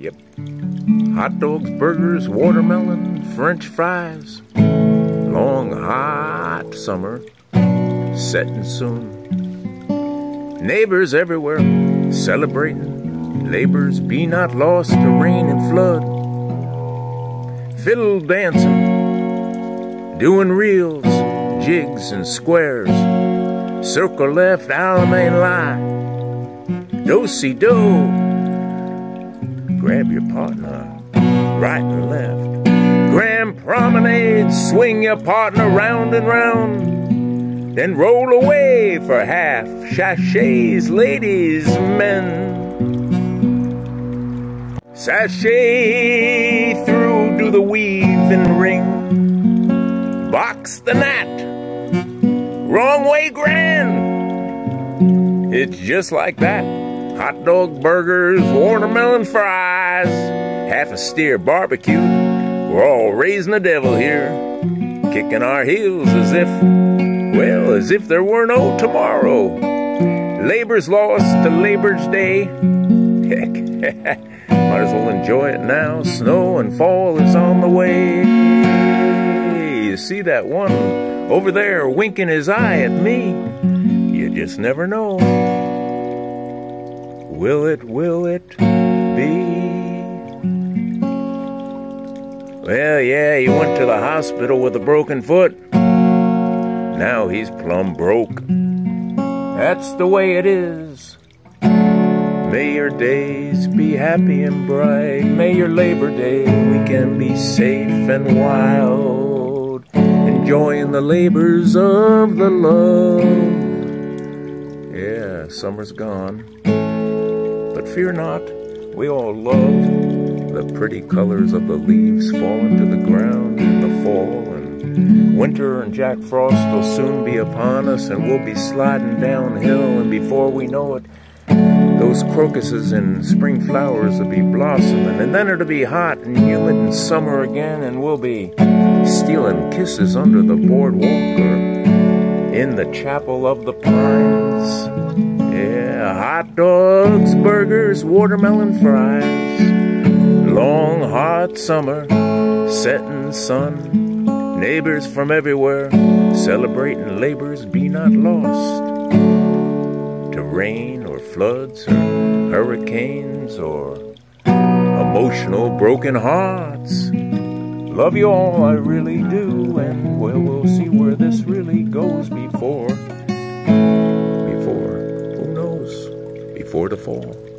Yep. Hot dogs, burgers, watermelon, french fries. Long, hot summer, setting soon. Neighbors everywhere celebrating. Labors be not lost to rain and flood. Fiddle dancing, doing reels, jigs and squares. Circle left, allemande lie. Do-si-do. Grab your partner, right and left. Grand promenade, swing your partner round and round. Then roll away for half sashays, ladies, men. Sashay through to the weaving ring. Box the gnat. Wrong way grand. It's just like that. Hot dog burgers, watermelon fries, half a steer barbecue. We're all raising the devil here, kicking our heels as if, well, as if there were no tomorrow. Labor's lost to Labor's Day. Heck, might as well enjoy it now. Snow and fall is on the way. You see that one over there winking his eye at me? You just never know. Will it, will it be? Well, yeah, he went to the hospital with a broken foot. Now he's plumb broke. That's the way it is. May your days be happy and bright. May your Labor Day weekend be safe and wild. Enjoying the labors of the love. Yeah, summer's gone. But fear not, we all love the pretty colors of the leaves falling to the ground in the fall, and winter and Jack Frost will soon be upon us, and we'll be sliding downhill, and before we know it, those crocuses and spring flowers will be blossoming, and then it'll be hot and humid and summer again, and we'll be stealing kisses under the boardwalk or in the chapel of the pines. Yeah, hot dogs, burgers, watermelon fries. Long hot summer, setting sun, neighbors from everywhere celebrating labors be not lost to rain or floods or hurricanes or emotional broken hearts. Love you all, I really do, and well, we'll see where this really goes before, Before the fall.